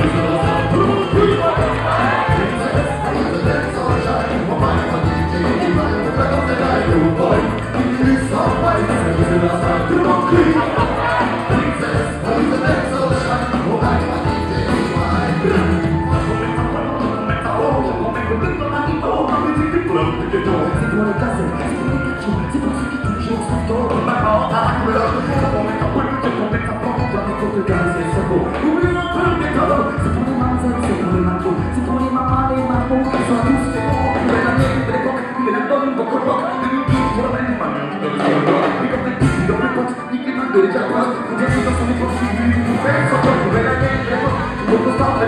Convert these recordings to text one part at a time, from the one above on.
Lord.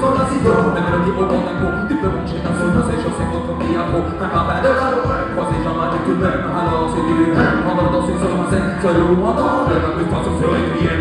co na Même le livre dans un tu peux manger ta sauce Ces choses c'est contre qui a un parfum de chapeau Croiser Jean-Marie tout alors c'est du Pendant dans une sauce, scène, seul ou en temps Le même plus sur les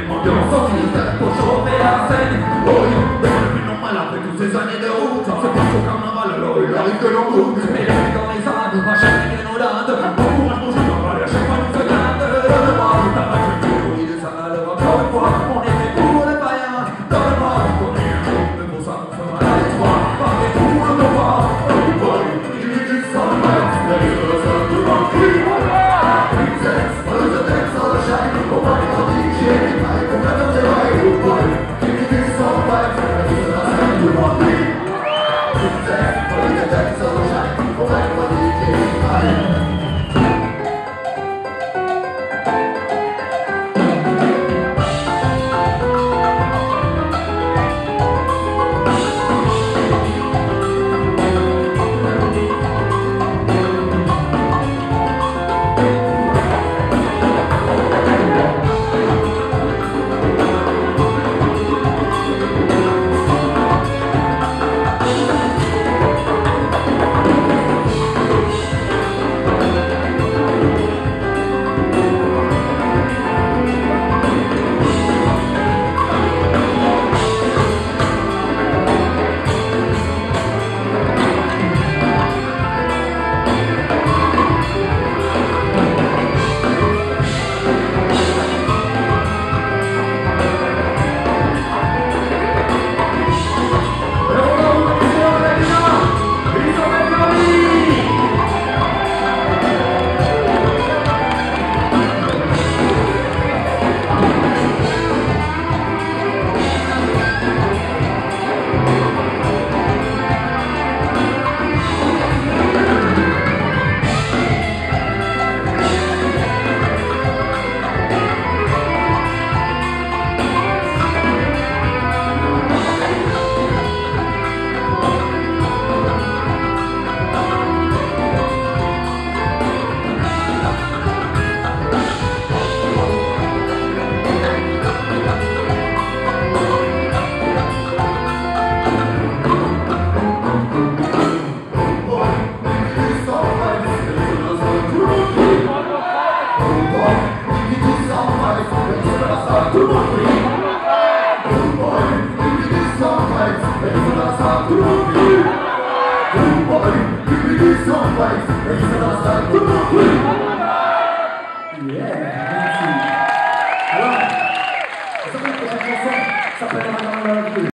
someplace. They still start. Come on, please.